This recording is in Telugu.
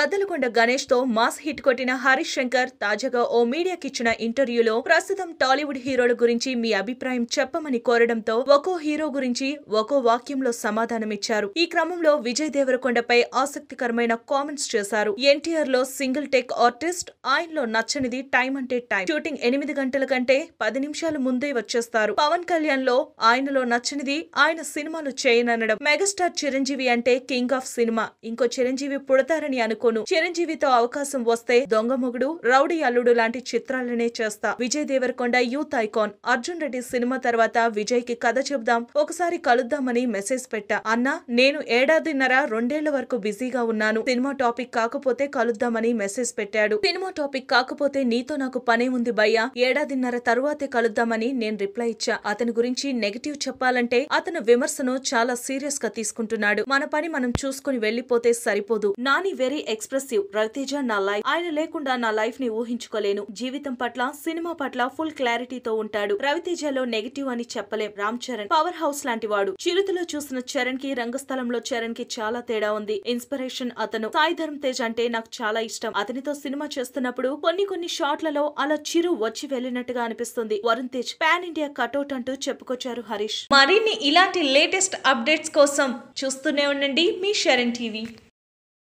గద్దలకొండ గణేష్తో మాస్ హిట్ కొట్టిన హరీష్ శంకర్ తాజాగా ఓ మీడియాకి ఇచ్చిన ఇంటర్వ్యూలో ప్రస్తుతం టాలీవుడ్ హీరోల గురించి మీ అభిప్రాయం చెప్పమని కోరడంతో ఒక్కో హీరో గురించి ఒక్కో వాక్యంలో సమాధానమిచ్చారు. ఈ క్రమంలో విజయ్ దేవరకొండపై ఆసక్తికరమైన కామెంట్స్ చేశారు. ఎన్టీఆర్లో సింగిల్ టేక్ ఆర్టిస్ట్ ఆయనలో నచ్చనిది టైం అంటే టైం. షూటింగ్ ఎనిమిది గంటల కంటే పది నిమిషాల ముందే వచ్చేస్తారు. పవన్ కళ్యాణ్లో ఆయనలో నచ్చనిది ఆయన సినిమాలు చేయననడం. మెగాస్టార్ చిరంజీవి అంటే కింగ్ ఆఫ్ సినిమా. ఇంకో చిరంజీవి పుడతారని అనుకోను చిరంజీవితో అవకాశం వస్తే దొంగ మొగుడు రౌడీ అల్లుడు లాంటి చిత్రాలనే చేస్తా. Vijay Deverakonda youth icon. Arjun Reddy cinema తర్వాత విజయ్కి కథ చెబుదాం. ఒకసారి కలుద్దామని మెసేజ్ పెట్టా. అన్నా నేను ఏడాదిన్నర రెండేళ్ళ వరకు బిజీగా ఉన్నాను. సినిమా టాపిక్ కాకపోతే కలుద్దామని మెసేజ్ పెట్టాడు. సినిమా టాపిక్ కాకపోతే నీతో నాకు పనే ఉంది భయ్యా. ఏడాదిన్నర తరువాతే కలుద్దామని నేను రిప్లై ఇచ్చా. అతని గురించి నెగటివ్ చెప్పాలంటే అతను విమర్శను చాలా సీరియస్గా తీసుకుంటున్నాడు. మన పని మనం చూసుకుని వెళ్ళిపోతే సరిపోదు. Nani very expressive. రవితేజ నా లైఫ్ ఆయన లేకుండా నా లైఫ్ని ఊహించుకోలేను. జీవితం పట్ల సినిమా పట్ల ఫుల్ క్లారిటీతో ఉంటాడు. రవితేజలో నెగటివ్ అని చెప్పలేం. రామ్ చరణ్ పవర్ హౌస్ లాంటి వాడు చిరుతలో చూసిన చరణ్కి రంగస్థలంలో చరణ్కి చాలా తేడా ఉంది. ఇన్స్పిరేషన్ అతను. సాయి ధర్మ్ తేజ్ అంటే నాకు చాలా ఇష్టం. అతనితో సినిమా చేస్తున్నప్పుడు కొన్ని కొన్ని షాట్లలో అలా చిరు వచ్చి వెళ్ళినట్టుగా అనిపిస్తుంది. Varun Tej pan India cutout అంటూ చెప్పుకొచ్చారు హరీష్. మరిన్ని ఇలాంటి లేటెస్ట్ అప్డేట్స్ కోసం చూస్తూనే ఉండండి మీ శరణ్ టీవీ.